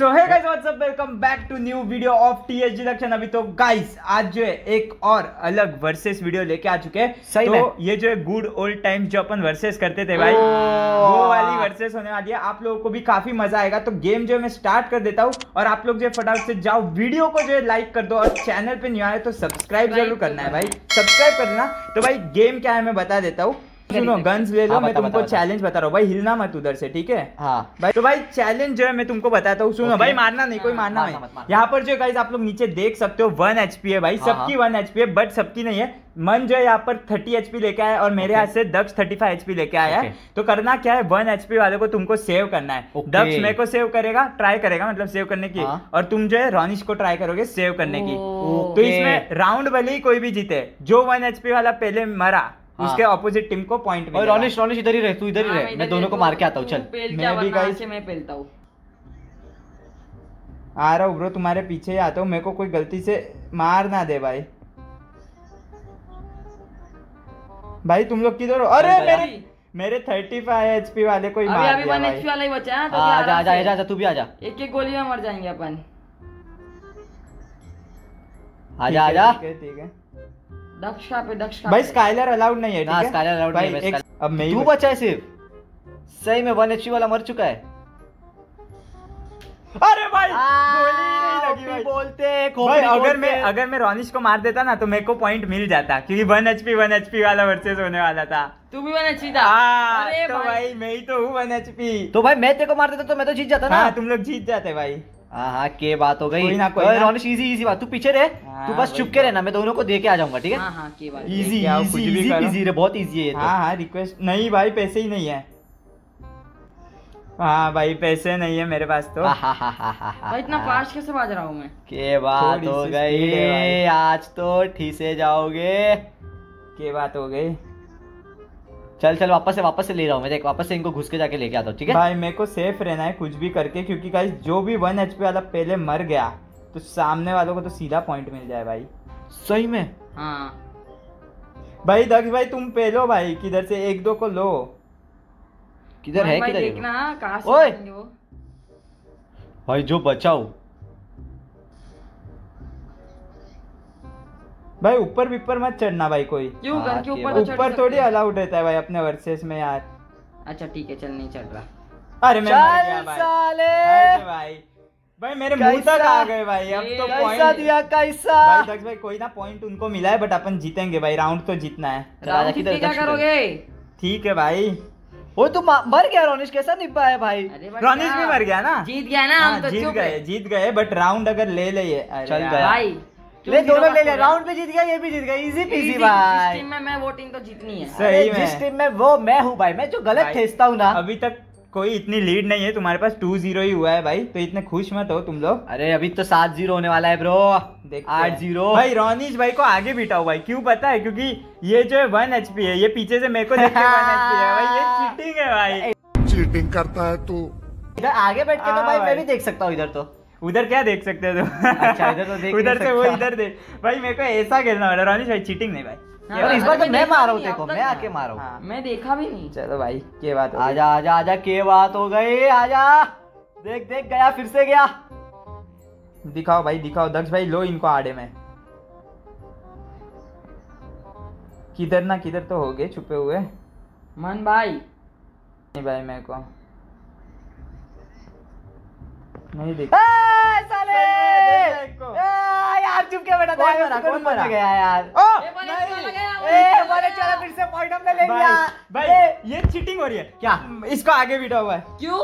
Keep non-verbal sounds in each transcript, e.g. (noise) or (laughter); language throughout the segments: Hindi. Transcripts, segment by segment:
So hey guys what's up welcome back to new video of THD Lakshan अभी तो गाइस आज जो है एक और अलग वर्सेस वीडियो लेके आ चुके हैं। सही तो। ये जो है गुड ओल्ड टाइम जो अपन वर्सेस करते थे भाई वो वाली वर्सेस होने वाली है। आप लोगों को भी काफ़ी मज़ा आएगा। तो गेम जो है मैं स्टार्ट कर देता हूँ और आप लोग जो है फटाफट से जाओ। वीडियो को जो है लाइक कर दो और चैनल पे नहीं आए तो सब्सक्राइब ज़रूर करना है भाई। सब्सक्राइब करना तो भाई गेम क्या है मैं बता देता हूँ। सुनो गन्स ले लो हाँ, मैं बता, तुमको। चैलेंज बता रहा हूँ। भाई हिलना मत उधर से ठीक है? हाँ। भाई तो भाई चैलेंज जो है मैं तुमको बताता हूँ। सुनो भाई मारना नहीं कोई हाँ, मारना नहीं। यहाँ पर जो गाइस आप लोग नीचे देख सकते हो वन एचपी है भाई। हाँ, सबकी वन एचपी है बट सबकी नहीं है। मन जो है यहाँ पर थर्टी एचपी लेके आया और मेरे. हाथ से दक्ष थर्टी फाइव एचपी लेके आया है। तो करना क्या है वन एचपी वाले को तुमको सेव करना है। दक्ष मेरे को सेव करेगा ट्राई करेगा मतलब सेव करने की। और तुम जो है रोनिश को ट्राई करोगे सेव करने की। तो इसमें राउंड भले ही कोई भी जीते। जो वन एचपी वाला पहले मरा। उसके ऑपोजिट टीम को पॉइंट और मिलेगा रोनिश रोनिश इधर ही रह तू इधर ही हाँ, रह। मैं दोनों को मार के आता हूँ चल। मैं भी वरना guys- से मैं पेलता हूँ। आ रहा हूँ ब्रो तुम्हारे पीछे ही आता हूँ। मेरे को कोई गलती से मार ना दे भाई। भाई तुम लोग किधर हो? अरे मेरे मेरे थर्टी फाइव एचपी वाले को ही अभी मार अभी दिया भाई। एचपी वाला ही बचा है तो हाँ, आजा आराम आजा से- आजा आजा तू भी आजा एक एक गोली में मर जाएँगे अपन। आजा ठीक है, आजा ठीक है ठीक है। दक्ष पे दक्ष भाई स्काइलर अलाउड नहीं है ठीक है? Allowed भाई, नहीं है, एक- अब मैं तू बचा है सिर्फ़। सही में वन एचपी वाला मर चुका है। अरे भाई गोली नहीं लगी भाई। बोलते भाई अगर मैं अगर मैं रोनिश को मार देता ना तो मेरे को पॉइंट मिल जाता क्योंकि वन एचपी वन एचपी वाला वर्सेस होने वाला था। तू भी वन एचपी था? हाँ, अरे तो भाई। मैं ही तो हूँ वन एचपी तो भाई मैं तेरे को मार देता तो मैं तो जीत जाता ना। हाँ तुम लोग जीत जाते भाई। हाँ हाँ के बात हो गई। रोनिश इजी इजी बात। तू पीछे रह। हाँ, तू बस चुप के तो। रहना मैं दोनों को दे के आ जाऊँगा ठीक है? इजी इजी इजी रे बहुत इजी है तो। हाँ हाँ रिक्वेस्ट नहीं भाई पैसे ही नहीं है। हाँ भाई पैसे नहीं है मेरे पास तो। (laughs) हा, इतना। फास्ट कैसे बाज रहा हूँ मैं? के बात है गई। आज तो ठीसे जाओगे। के बात हो गई। चल चल वापस से वापस से ले रहा हूँ मैं। देख वापस से इनको घुस के जाके लेके आता हूँ ठीक है? भाई मेरे को सेफ़ रहना है कुछ भी करके क्योंकि गाइस जो भी वन एचपी वाला पहले मर गया तो सामने वालों को तो सीधा पॉइंट मिल जाए भाई। सही में? हाँ। भाई दक्ष भाई तुम पहलो भाई किधर से? एक दो को लो। किधर है किधर देखना कहाँ से ओए! भाई जो बचाओ भाई ऊपर विपर मत चढ़ना भाई कोई। क्यों? हाँ, घर के ऊपर। तो चढ़ ऊपर थोड़ी अलाउड रहता है भाई अपने वर्सेस में यार। अच्छा ठीक है चल नहीं चल रहा। अरे मैं मर गया भाई। साले भाई भाई मेरे मुँह तक आ गए भाई अब तो पॉइंट दिया कैसा? भाई दक्ष भाई कोई ना पॉइंट उनको मिला है बट अपन जीतेंगे भाई राउंड तो जीतना है। राजा किधर क्या करोगे? ठीक है भाई। वो तो मर गया रोनिश कैसा निपा है भाई? रोनिश भी मर गया ना? जीत गया ना हाँ, हम तो जीत गए जीत गए बट राउंड अगर ले ले ये। चल गया। भाई ले दोनों ले ले राउंड भी जीत गया ये भी जीत गया। इजी पीजी भाई इस टीम में मैं वो तो जीतनी है। सही में। जिस टीम में वो मैं हूँ भाई मैं जो गलत ठेसता हूँ ना। अभी तक कोई इतनी लीड नहीं है तुम्हारे पास टू ज़ीरो ही हुआ है भाई तो इतने खुश मत हो तुम लोग। अरे अभी तो सात ज़ीरो होने वाला है ब्रो आठ ज़ीरो भाई रोनिश भाई को आगे बिठाओ भाई क्यों पता है? क्योंकि ये जो है वन एचपी है ये पीछे से मेरे को देख के वन एचपी है भाई ये चीटिंग है भाई। चीटिंग करता है तू। इधर आगे बैठ के तो हाँ भाई मैं भी देख सकता हूँ इधर तो। उधर क्या देख सकते हो तुम? अच्छा, इधर तो देख उधर से वो इधर देख। भाई मेरे को ऐसा खेलना वाला रोनिश भाई चीटिंग नहीं भाई। हाँ, और इस बार तो मैं मारा हूँ देखो मैं। आके मारा। हूँ हाँ मैं देखा भी नहीं। चलो भाई के बात आजा आजा आजा के बात हो गई आजा। देख देख गया फिर से गया। दिखाओ भाई दिखाओ दक्ष भाई लो इनको आड़े में। किधर ना किधर तो हो गए छुपे हुए। मन भाई। नहीं भाई मेरे को। नहीं देखा ए, साले! यार चुप के बैठा था कौन मरा, कौन मरा? गया यार ओ ए, नहीं। ए बोले चलो फिर से पॉइंट हमने ले लिया भाई भाई ये चीटिंग हो रही है। क्या? इसको आगे बिठा हुआ है। क्यों?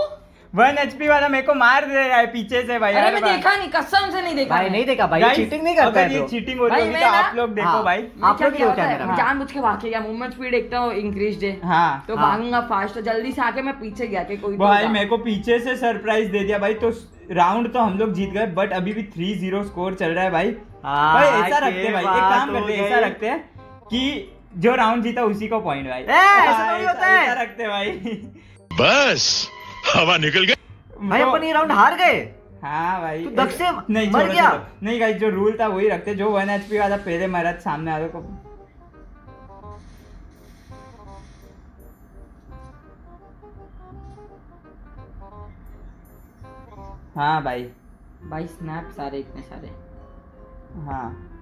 वन एचपी वाला मेरे को मार दे रहा है पीछे से भाई अरे मैं देखा नहीं कसम से नहीं देखा भाई। नहीं देखा भाई चीटिंग नहीं करता अगर है ये चीटिंग हो रही मैं तो आप लोग देखो हाँ। भाई आप लोग किया है? कैमरा? मैं जानबूझ के भाग के गया मूवमेंट स्पीड देखता हूँ इंक्रीज है हाँ तो हाँ। भागूँगा फास्ट तो जल्दी से आके मैं पीछे गया कि कोई भाई मेरे को पीछे से सरप्राइज़ दे दिया भाई तो राउंड तो हम लोग जीत गए बट अभी भी थ्री ज़ीरो स्कोर चल रहा है भाई हाँ, भाई ऐसा रखते हैं भाई एक काम करते हैं ऐसा रखते हैं कि जो राउंड जीता उसी को पॉइंट भाई ऐसा हाँ, ऐसा- होता है। ऐसा रखते हैं भाई बस हवा निकल गई। भाई अपन ये राउंड हार गए। हाँ भाई। तू दक्ष से नहीं मर गया? नहीं गाइस जो रूल था वही रखते। जो वन एचपी वाला पहले मरा सामने वाले को। हाँ भाई। भाई स्नैप सारे इतने सारे। हाँ।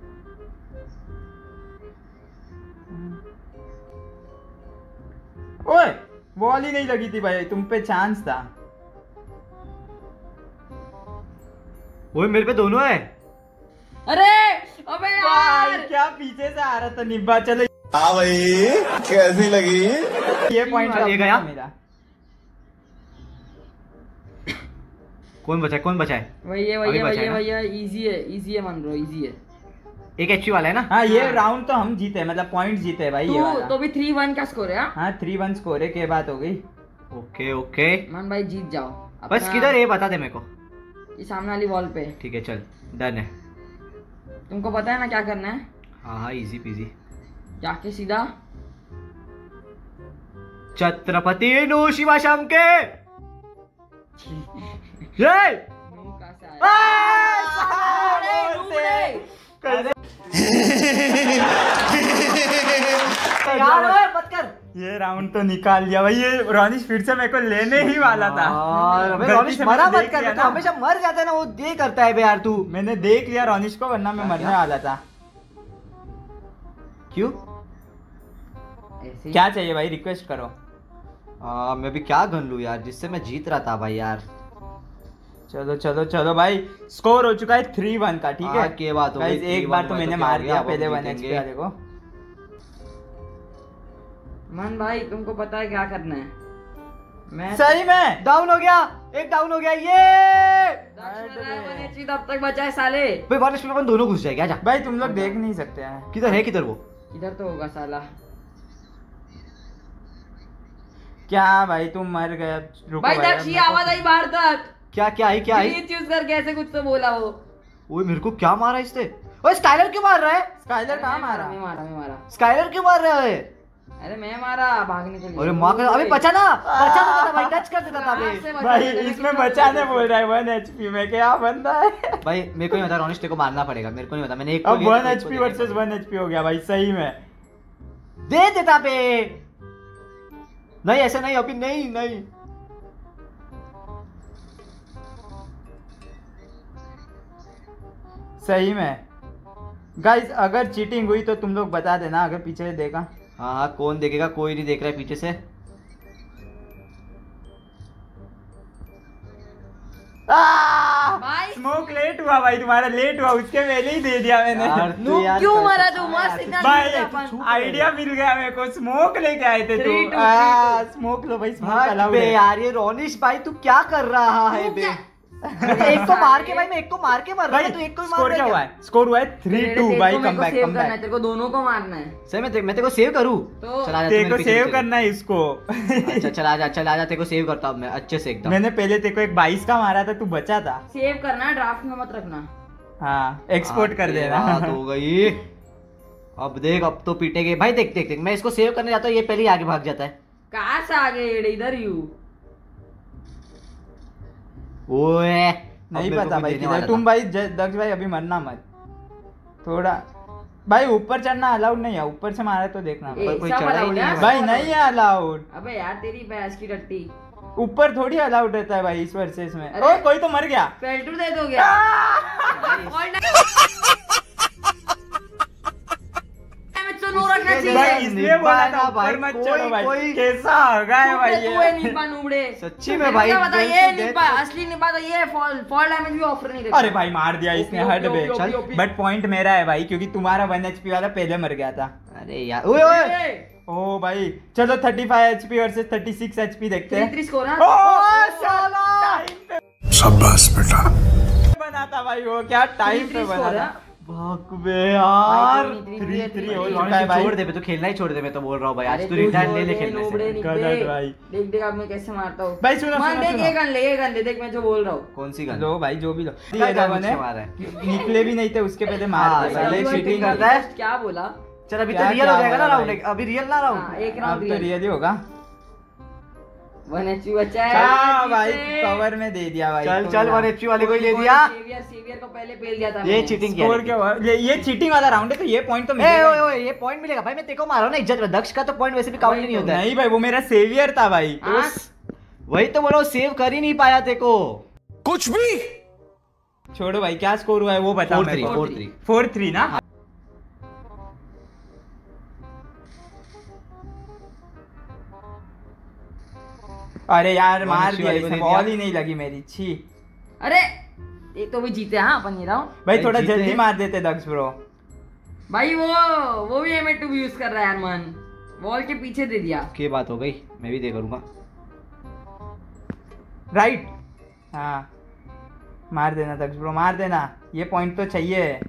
बॉल ही नहीं लगी थी भाई तुम पे चांस था। वो मेरे पे दोनों है। अरे अबे यार। क्या पीछे से आ रहा था निब्बा? चलो हाँ भाई कैसी लगी? ये पॉइंट ये गया? मेरा। कौन बचा है? कौन बचा है? वही है वही है वही है है वही है इजी है इजी है मान लो इजी है। एक एचपी वाला है ना? हाँ ये हाँ। राउंड तो हम जीते मतलब पॉइंट जीते भाई ये वाला। तो भी थ्री वन का स्कोर है हाँ? हाँ थ्री वन स्कोर है के बात हो गई? Okay okay. मान भाई जीत जाओ। बस किधर ये बता दे मेरे को। ये सामने वाली वॉल पे। ठीक है चल डन है। तुमको पता है ना क्या करना है? हाँ हाँ इजी पीजी जाके सीधा। छत्रपति नु शिवा शाम के। (laughs) ये (laughs) यार ओए, मत कर। ये राउंड तो निकाल दिया भाई ये रोनिश फिर से मेरे को लेने ही वाला था। रोनिश मरा मत देख कर लिया तू हमेशा मर जाता है ना वो ये करता है यार तू। मैंने देख लिया रोनिश को वरना मैं मरने वाला था। क्यों? क्या चाहिए भाई रिक्वेस्ट करो। आ, मैं भी क्या गन लू यार जिससे मैं जीत रहा था भाई यार। चलो चलो चलो भाई स्कोर हो चुका है थ्री वन का ठीक हाँ, है के बात हो गई, एक बार तो तो मैंने मार दिया पहले वन एच जीतेंगे। देखो। मन भाई तुमको पता है क्या करना है? मैं सही में डाउन हो गया एक डाउन हो गया ये! है, तब तक बचा है साले। भाई वार्निश में दोनों घुस जाए क्या जा भाई तुम लोग देख नहीं सकते हैं। किधर है किधर वो? इधर तो होगा साला। क्या भाई तुम मर गए भाई भाई, दक्ष अब ये मैं तो- आवाज़ आई बाहर तक। क्या क्या आई क्या आई चूज़ करके ऐसे कुछ तो बोला वो ओए मेरे को क्या मारा इसने? ओए स्काइलर क्यों मार रहा है? स्काइलर कहाँ मारा? मैं मारा मैं मारा। स्काइलर क्यों मार रहा है? अरे मैं मारा भागने के लिए। अरे माँ का अबे बचा ना बचा तो देता भाई टच कर देता था बचा? भाई इसमें कितना बचाने बोल रहा है वन एचपी में क्या बंदा है? भाई मेरे को नहीं पता रोनिश तेरे को मारना पड़ेगा मेरे को नहीं पता मैंने एक को अब लिया वन था, एक को एचपी वर्सेस पड़ेगा। वन एचपी हो गया भाई सही में। दे देता पे। नहीं ऐसा नहीं अभी नहीं नहीं। सही में। गाइस अगर चीटिंग हुई तो तुम लोग बता देना अगर पीछे से देखा। हाँ हाँ कौन देखेगा? कोई नहीं देख रहा है पीछे से। भाई। स्मोक लेट हुआ भाई तुम्हारा लेट हुआ उसके पहले ही दे दिया मैंने। यार, यार क्यों मरा तू? मस्त भाई आइडिया मिल गया मेरे को स्मोक लेके आए थे तू। स्मोक लो भाई स्मोक है यार ये रोनिश भाई तू क्या कर रहा है तू बे? एक को मार के भाई मैं एक को मार के मर रहा है तू एक को ही मार रहा है? है? स्कोर हुआ है थ्री तेरे- टू तेरे भाई कम बैक कम बैक तेरे को दोनों को मारना है। सही मैं मैं तेरे को सेव करूँ? तो- चला जा तेरे को सेव करना है इसको। (laughs) अच्छा चला जा चला जा तेरे को सेव करता हूँ मैं अच्छे से एकदम। मैंने पहले तेरे को एक बाईस का मारा था तू बचा था। सेव करना ड्राफ्ट में मत रखना। हाँ एक्सपोर्ट कर देना। बात हो गई। अब देख अब तो पीटेगे। भाई देख देख देख मैं इसको सेव करने जाता हूँ ये पहले ही आगे भाग जाता है। कहाँ से आ गए इधर यू ओए नहीं पता भाई किधर तुम भाई दक्ष भाई अभी मरना मत। थोड़ा। भाई ऊपर चढ़ना अलाउड नहीं है ऊपर से मारा तो देखना। ए, कोई चढ़ा ही नहीं भाई नहीं है अलाउड। अबे यार तेरी भैंस की टट्टी ऊपर थोड़ी अलाउड रहता है भाई इस वर्सेस में अरे- ओ कोई तो मर गया। फेल्टू दे दोगे? (laughs) नो रखना चाहिए। इसलिए बोला था भाई, मत चढ़ो भाई। कैसा होगा है भाई ये? निब्बा नूबड़े सच्ची में भाई, क्या पता death ये निब्बा असली निब्बा तो ये फॉल फॉल डैमेज भी ऑफ़र नहीं अरे भाई मार दिया इसने हट बे। चल बट पॉइंट मेरा है भाई क्योंकि तुम्हारा वन एचपी वाला पहले मर गया था। अरे यार ओए ओए। ओ भाई चलो 35 एचपी वर्सेस 36 एचपी देखते हैं। थ्री स्कोर ओ, ना साला शाबाश बेटा। बना था भाई वो क्या टाइम पे Three, three बना था है। यार थ्री थ्री हो चुका है भाई छोड़ दे बे तू खेलना ही छोड़ दे मैं तो बोल रहा हूँ भाई आज तू तू रिटायर ले ले खेलने से। गलत भाई। देख देख अब मैं कैसे मारता हूँ। भाई सुनो, मान देख ये गन ले ये गन ले देख मैं जो बोल रहा हूँ। कौन सी गन? लो भाई जो भी लो। ये गन ने है? निकले भी नहीं थे उसके पहले हाँ, मार भाई cheating तुमने करता है। क्या बोला? चल अभी तो रियल हो जाएगा ना राउंड अभी रियल ना हाँ, राउंड एक राउंड तो रियल ही होगा। वन एचपी बचा है। हाँ भाई कवर में दे दिया भाई चल चल। वन एचपी वाले को ही ले दिया। सेवियर सेवियर को पहले पेल दिया था ये चीटिंग स्कोर क्या हुआ? ये ये चीटिंग वाला राउंड है तो ये पॉइंट तो मिलेगा ओए ओए ये पॉइंट मिलेगा। भाई मैं तेरे को मारा ना इज़्ज़त में दक्ष का तो पॉइंट वैसे भी काउंट वही नहीं तो, होता है। नहीं भाई वो मेरा सेवियर था भाई। हाँ, वही तो बोलो सेव कर ही नहीं पाया तेरे को। कुछ भी? छोड़ो भाई क्या स्कोर हुआ है वो बताओ four three. फोर थ्री ना? अरे यार मार दिया इसने बॉल ही नहीं लगी मेरी छी। अरे एक तो भी जीते हाँ अपन ये राउंड भाई थोड़ा जल्दी मार देते दक्ष ब्रो भाई वो वो भी एम टू यूज़ कर रहा है अरमान वॉल के पीछे दे दिया। के बात हो गई मैं भी दे करूँगा। राइट हाँ। मार देना दक्ष ब्रो मार देना। ये पॉइंट तो चाहिए।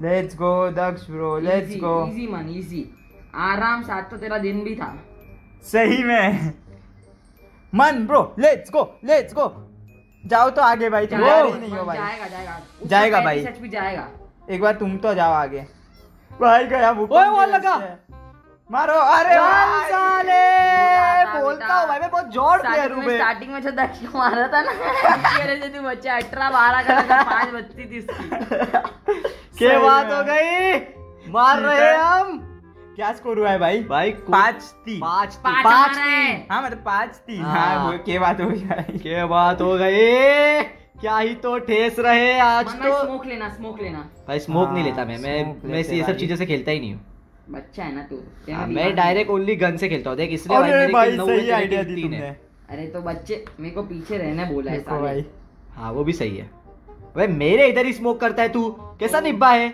Let's go Daksh bro let's go easy man easy आराम से आज तो तेरा दिन भी था। सही में। Man bro let's go let's go जाओ तो आगे भाई तुम जा रही नहीं हो भाई जाएगा जाएगा जाएगा भाई। 35 HP जाएगा। एक बार तुम तो जाओ आगे। भाई गया भूकंप ओए, वो लगा। मारो अरे भाई। साले। बोलता। हूँ भाई मैं बहुत ज़ोर प्लेयर हूँ मैं स्टार्टिंग में जो दक्ष को मारा था ना वजह से तू बच्चा अठारह बारह का लगा, पाँच बजती थी उसकी। (laughs) के बात हो गई? मार रहे हम। क्या स्कोर हुआ है भाई? भाई पाँच तीन। पाँच पाँच पाँच तीन। हाँ मतलब पाँच तीन। हाँ। हाँ वो के बात हो गई। के बात हो गई। क्या ही तो ठेस रहे आज तो। स्मोक लेना स्मोक लेना। भाई स्मोक नहीं हाँ, लेता मैं। मैं मैं ये सब चीज़ों से खेलता ही नहीं हूँ। बच्चा है ना तू। हाँ, मैं डायरेक्ट ओनली गन से खेलता हूँ। देख इसलिए भाई भाई सही आइडिया दी तुमने। अरे तो बच्चे मेरे को पीछे रहने बोला है भाई। हाँ वो भी सही है। भाई मेरे इधर ही स्मोक करता है तू। कैसा निब्बा है?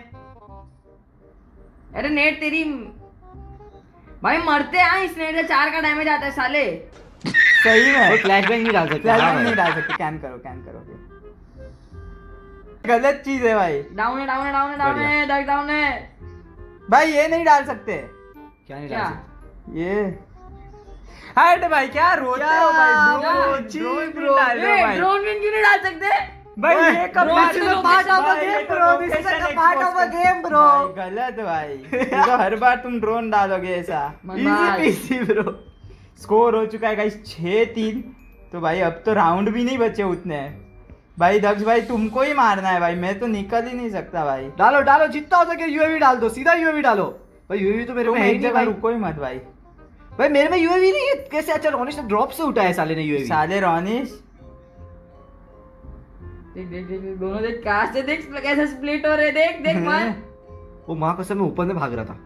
अरे नेट तेरी भाई मरते हैं इस नेट से चार का डैमेज आता है साले। सही में। फ्लैश बैंग नहीं डाल सकता फ्लैश हाँ नहीं डाल सकते कैन करो कैन करो गलत चीज़ है भाई। डाउन है डाउन है डाउन है डाउन है दग डाउन है। भाई ये नहीं डाल सकते। क्या नहीं डाल सकता? ये। हट भाई क्या रोते हो भाई? ड्रोन ड्रोन हो क्यों नहीं डाल सकते? भाई ये कब ये तो bro. This is location a part expose of a कर- game, bro. भाई, गलत भाई। तो हर बार तुम ड्रोन डालोगे ऐसा। Easy PC bro. स्कोर हो चुका है गाइस छः तीन तो भाई अब तो राउंड भी नहीं बचे उतने। भाई दक्ष भाई तुमको ही मारना है भाई। मैं तो निकल ही नहीं सकता भाई। डालो डालो जितना हो सके यूएवी डाल दो सीधा यूएवी डालो। भाई यूएवी तो मेरे में है एक जगह रुको ही मत भाई। भाई मेरे में यूएवी नहीं है। कैसे अच्छा रोनिश ने ड्रॉप से उठाया साले ने यूएवी साले रोनिश देख देख देख देख, दोनों देख कहाँ से देख कैसे स्प्लिट हो रहे देख देख मन वो माँ कसम में ऊपर में भाग रहा था।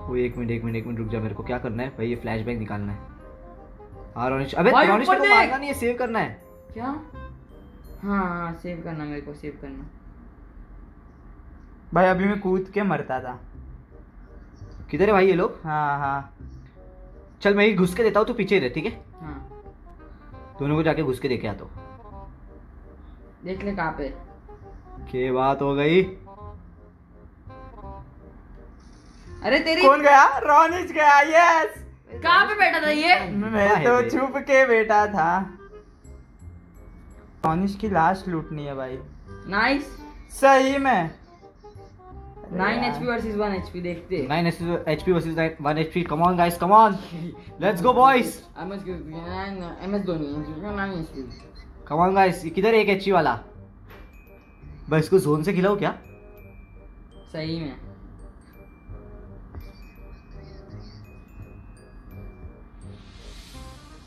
वो एक मिनट एक मिनट एक मिनट रुक जा मेरे को। क्या करना है? भाई ये फ्लैश निकालना है। हाँ रोनिश अबे रोनिश को देख। मारना नहीं है सेव करना है। क्या? हाँ हाँ सेव करना मेरे को सेव करना। भाई अभी मैं कूद के मरता था। किधर है भाई ये लोग? हाँ हाँ। चल मैं ही घुस के देता हूँ तू पीछे रह ठीक है? हाँ। दोनों को जाके घुस के देखे आता हूँ। देख ले कहाँ पे। के बात हो गई। अरे तेरी कौन गया? रोनिश गया यस कहाँ पे बैठा था ये? मैं तो छुप के बैठा था। रोनिश की लाश लूटनी है भाई। नाइस सही में। Nine HP versus one HP देखते हैं। 9 HP versus 1 HP come on guys come on. Let's go boys. MS MS Dhoni nine HP come on guys किधर है एक HP वाला? बस इसको जोन से खिलाओ क्या? सही में।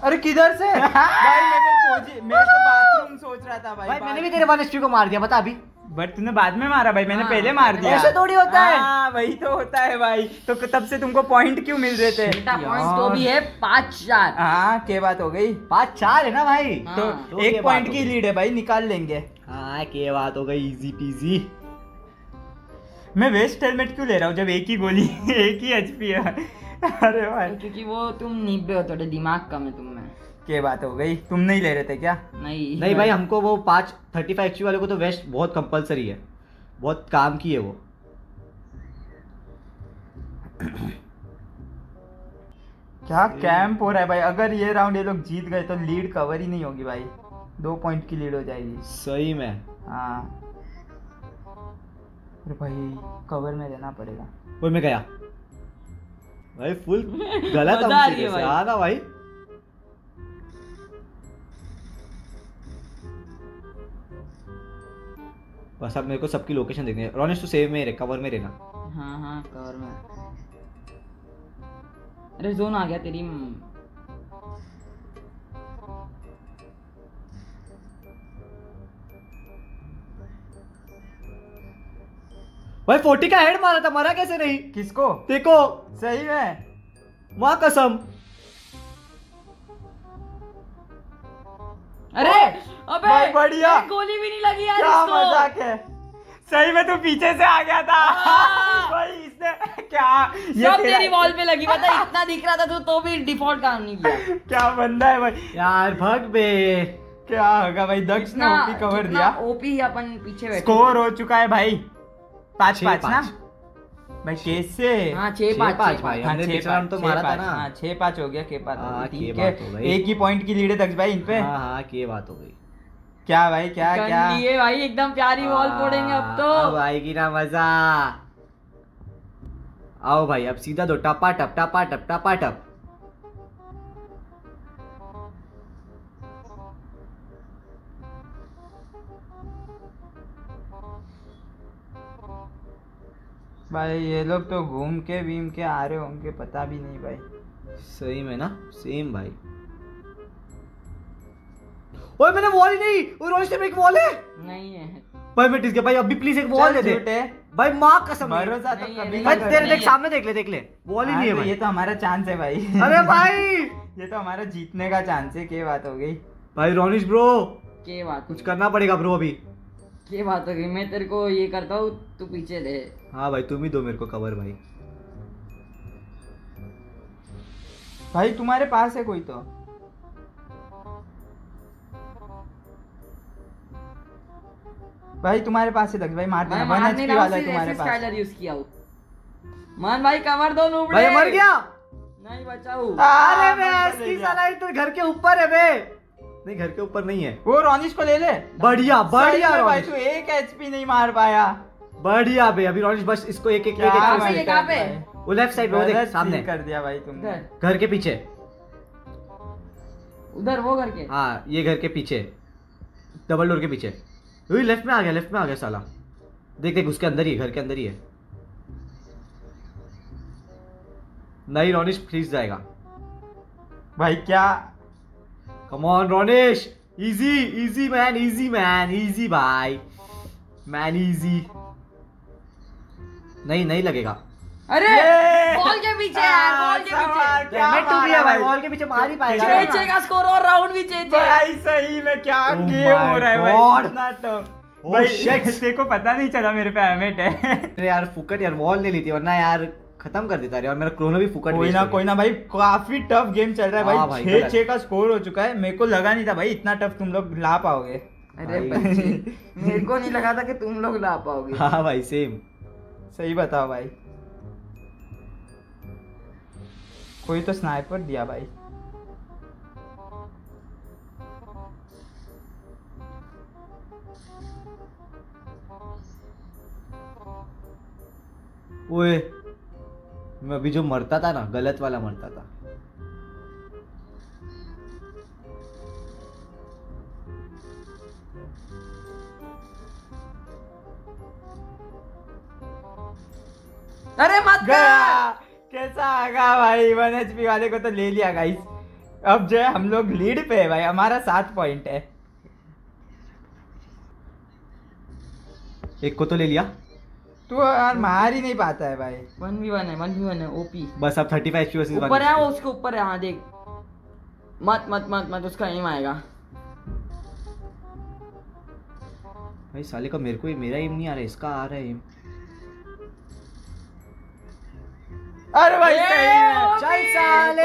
अरे किधर से? (laughs) भाई मैं तो पहुँची मैं तो बाथरूम सोच रहा था भाई भाई मैंने भी तेरे 1 HP को मार दिया बता अभी। बट तूने बाद में मारा भाई मैंने हाँ, पहले मार दिया। ऐसे थोड़ी होता है। हाँ, वही तो होता है भाई। तो तब से तुमको पॉइंट क्यों मिल रहे थे? पॉइंट तो भी है पाँच चार। हाँ के बात हो गई? पाँच चार है ना भाई? हाँ, तो तो एक पॉइंट की लीड है भाई निकाल लेंगे। हाँ के बात हो गई इजी पीजी मैं वेस्ट हेलमेट क्यों ले रहा हूँ जब एक ही गोली (laughs) एक ही एचपी है? अरे भाई। क्योंकि वो तुम निब्बे हो थोड़े दिमाग कम है तुम के बात हो गई। तुम नहीं ले रहे थे क्या? नहीं। नहीं भाई हमको वो पाँच थर्टी फाइव एच वाले को तो वेस्ट बहुत कंपलसरी है। बहुत काम की है वो। क्या कैंप हो रहा है भाई? अगर ये राउंड ये लोग जीत गए तो लीड कवर ही नहीं होगी भाई। दो पॉइंट की लीड हो जाएगी। सही में। हाँ। अरे भाई कवर में रहना पड़ेगा। वो मैं गया? भाई फुल (laughs) गलत है भाई। हाँ ना भाई। बस अब मेरे को सबकी लोकेशन देखनी है। रोनिश तो सेव में ही रहे कवर में रहना। हाँ हाँ कवर में। अरे जोन आ गया तेरी। भाई फोर्टी का हेड मारा था मरा कैसे नहीं? किसको? देखो। सही में माँ कसम। अरे अबे बढ़िया। गोली भी नहीं लगी यार क्या इसको। मज़ाक है। सही में तू पीछे से आ गया था। हाँ। (laughs) भाई इसने क्या? ये सब तेरी वॉल पे लगी पता (laughs) इतना दिख रहा था तो तो भी डिफ़ॉल्ट काम नहीं किया। क्या बंदा है भाई। यार भग बे। क्या होगा भाई दक्ष ने ओपी कवर दिया। ओपी अपन पीछे बैठे। स्कोर हो चुका है भाई। पाँच पाँच। ना? पाँच। हाँ छह छह पाँच पाँच भाई। हमने पिछला राउंड तो मारा था ना। हाँ छह पाँच हो गया के बात हाँ, ठीक। एक ही पॉइंट की लीड है दक्ष भाई इनपे हाँ हाँ ये बात हो गई क्या भाई क्या क्या ये भाई एकदम प्यारी बॉल फोड़ेंगे अब तो अब आएगी ना मज़ा आओ भाई अब सीधा दो टपा टप टपा टप टपा टप भाई ये लोग तो घूम के भीम के आ रहे होंगे पता भी नहीं भाई। सही में ना? सेम भाई। ओए मैंने वॉल ही नहीं! वो रोहित शर्मा एक वॉल है? नहीं है। भाई मैं गया। भाई अभी प्लीज़ एक वॉल दे दे। भाई माँ कसम। भरोसा तो कभी भाई तेरे देख सामने देख ले देख ले। वॉल ही हाँ, नहीं है तो भाई। ये तो हमारा चांस है भाई। अरे भाई! ये तो हमारा जीतने का चांस है क्या बात हो गई? भाई रोनिश ब्रो के बात कुछ करना पड़ेगा ब्रो अभी। के बात हो गई मैं तेरे को ये करता हूँ तू पीछे रहे हाँ भाई तुम ही दो मेरे को कवर भाई। भाई तुम्हारे पास है कोई तो? भाई तुम्हारे पास है दक्ष भाई मार देना वन एचपी वाला है तुम्हारे पास। स्काइलर यूज़ किया हूँ। मान भाई कवर दो नूबड़े। भाई मर गया। नहीं बचाऊ। अरे बे हाँ, इसकी साला तो घर के ऊपर है बे। नहीं घर के ऊपर नहीं है। वो रोनिश को ले ले। बढ़िया बढ़िया भाई तू एक एचपी नहीं मार पाया। बढ़िया बे अभी रोनिश बस इसको एक एक एक क्या एक पे, कहाँ? भाई। वो लेफ़्ट साइड वो देख सामने। कर दिया भाई तुमने। घर के पीछे। उधर वो करके हाँ ये घर के पीछे। डबल डोर के पीछे। वही लेफ़्ट में आ गया लेफ़्ट में आ गया साला। देख देख उसके अंदर ही घर के अंदर ही है। नहीं रोनिश प्लीज़ जाएगा। भाई क्या come on Ronish easy easy man easy man easy भाई मैन इजी नहीं नहीं लगेगा। अरे बॉल के पीछे यार बॉल के पीछे। It, तू भी है भाई? बॉल के पीछे मार ही पाएगा। छह छह छह का स्कोर और राउंड भी छह भाई सही में क्या Oh गेम हो रहा है भाई. इतना तो। Oh भाई को (laughs) पता नहीं चला मेरे पे हेलमेट है। अरे यार फुकट यार वॉल ले ली थी वरना यार खत्म कर देता रे और मेरा क्रोनो भी फुकट कोई ना कोई ना भाई काफ़ी टफ गेम चल रहा है हाँ भाई भाई, छह गलत। का स्कोर हो चुका है। मेरे को लगा नहीं था भाई इतना टफ तुम लोग ला पाओगे। अरे (laughs) मेरे को नहीं लगा था कि तुम लोग ला पाओगे। हाँ भाई सेम सही बताओ भाई। कोई तो स्नाइपर दिया भाई। ओए मैं अभी जो मरता था ना गलत वाला मरता था। अरे मत गया। कैसा आगा भाई? वन एचपी वाले को तो ले लिया गाइस अब जो है हम लोग लीड पे है भाई। हमारा सात पॉइंट है। एक को तो ले लिया। तू यार मार ही नहीं पाता है भाई। वन वी वन है वन वी वन है ओपी बस अब थर्टी फाइव वर्सेस ऊपर है वो उसके ऊपर है हाँ देख। मत मत मत मत उसका एम आएगा। भाई साले का मेरे को मेरा एम नहीं आ रहा है इसका आ रहा है एम अरे भाई! चल साले।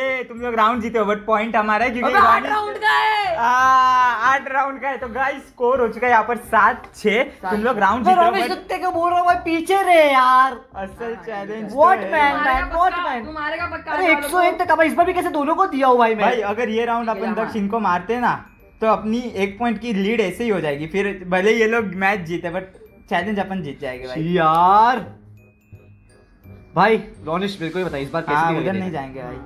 ए तुम लोग राउंड जीते हो बट पॉइंट हमारा है क्योंकि आठ राउंड का है। आठ राउंड का है। तो गाइस स्कोर हो चुका है यहाँ पर सात छह। तुम लोग राउंड जीते हो but कुत्ते को बोल रहा हूँ? पीछे रे यार। असल चैलेंज man, का what पक्का- man? तुम्हारे का पक्का अरे 101 तक अब इस बार भी कैसे दोनों को दिया हूँ भाई मैं भाई अगर ये राउंड अपन दक्ष इनको मारते ना तो अपनी एक पॉइंट की लीड ऐसे ही हो जाएगी। फिर भले ये लोग मैच जीते बट चैलेंज अपन जीत जाएँगे भाई। यार। भाई रोनिश मेरे को ही बता इस बार कैसे हाँ उधर नहीं जाएँगे भाई।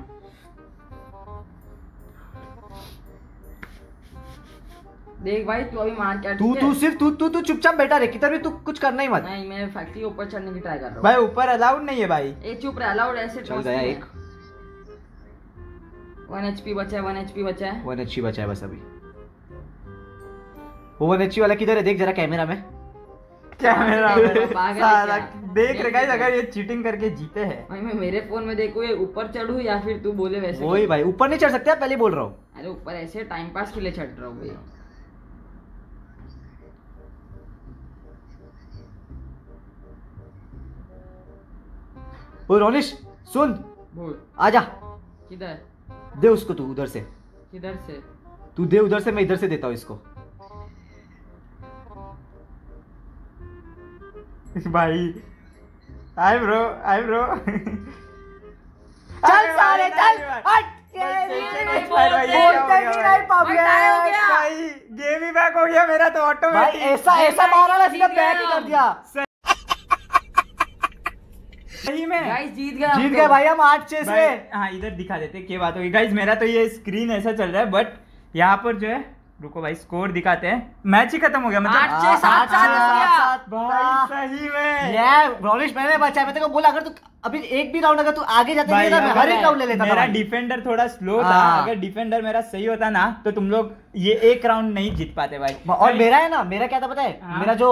देख भाई तू अभी मार क्या तू तू सिर्फ़ तू तू तू चुपचाप बैठा रहे किधर भी तू कुछ करना ही मत। नहीं मैं फैक्ट्री ऊपर चढ़ने की ट्राई कर रहा हूँ। भाई ऊपर अलाउड नहीं है भाई। ए चुप रहा अलाउड ऐसे चल गया एक। है। वन एचपी बचा है वन एचपी बचा है। वन एच बचा है बस अभी। वो वन एच वाला किधर है देख जरा कैमरा में। कैमरा (laughs) पागल साला देख रहे गाइस अगर ये चीटिंग करके जीते हैं। भाई मैं मेरे फ़ोन में देखूँ ये ऊपर चढ़ू या फिर तू बोले वैसे? वही भाई ऊपर नहीं चढ़ सकते पहले बोल रहा हूँ। अरे ऊपर ऐसे टाइम पास के लिए चढ़ रहा हूँ भाई ओ रोनिश सुन। बोल। आजा। किधर? दे उसको तू उधर से। किधर से? तू दे उधर से मैं इधर से देता हूँ इसको। (laughs) भाई। आई ब्रो आई ब्रो चल साले चल। हट हो गेम ही बैक हो गया मेरा तो भाई ऑटोमेटिक ऐसा ऐसा मारा ना सीधा जीत बैक ही कर दिया। सही में। गाइस जीत गया जीत तो। गए भाई हम आठ छह से। हाँ इधर दिखा देते क्या बात होगी गाइज़ मेरा तो ये स्क्रीन ऐसा चल रहा है बट यहाँ पर जो है रुको भाई स्कोर दिखाते हैं। मैच ही खत्म हो गया मतलब आठ, सात सात, सात, भाई सही में। मैंने बचा मैं तेरे को बोला अगर तू अभी एक भी राउंड अगर तू आगे जाते भाई, नहीं था मैं हर एक राउंड ले लेता मेरा डिफेंडर थोड़ा स्लो था हाँ। अगर डिफेंडर मेरा सही होता ना तो तुम लोग ये एक राउंड नहीं जीत पाते भाई। और मेरा है ना मेरा क्या था पता है? हाँ। मेरा जो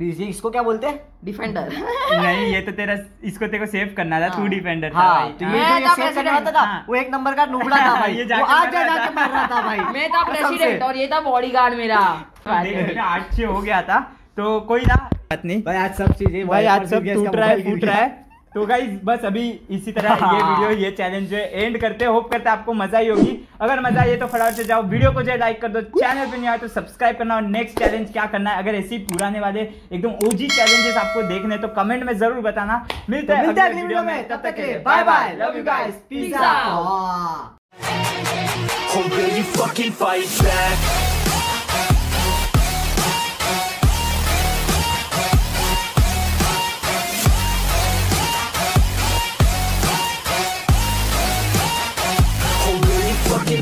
इसको क्या बोलते हैं? डिफेंडर नहीं ये तो तेरा इसको तेरे को सेव करना था तू हाँ। डिफेंडर था हाँ भाई। तो ये जो ये सेव करने वाला था हाँ। वो एक नंबर का नुबड़ा था भाई। (laughs) वो आज जाके मर रहा था भाई। (laughs) मैं था प्रेसिडेंट और ये था बॉडीगार्ड मेरा। (laughs) आठ छह हो गया था तो कोई ना। बात नहीं। भाई आज सब चीज़ें भाई आज सब टूट रहा है फूट रहा है। तो गाइज़ बस अभी इसी तरह ये हाँ। वीडियो ये चैलेंज जो है एंड करते होप करते आपको मज़ा ही होगी। अगर मज़ा आए तो फटाफट से जाओ। वीडियो को जो है लाइक कर दो। चैनल पे नहीं आए तो सब्सक्राइब करना और नेक्स्ट चैलेंज क्या करना है? अगर ऐसे ही पुराने वाले एकदम ओजी चैलेंजेस आपको देखने तो कमेंट में ज़रूर बताना। मिलते तो हैं मिलते अगले वीडियो में। तब तक bye bye bye bye love you guys peace out Oh, will you fucking fight back?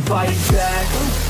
Fight back?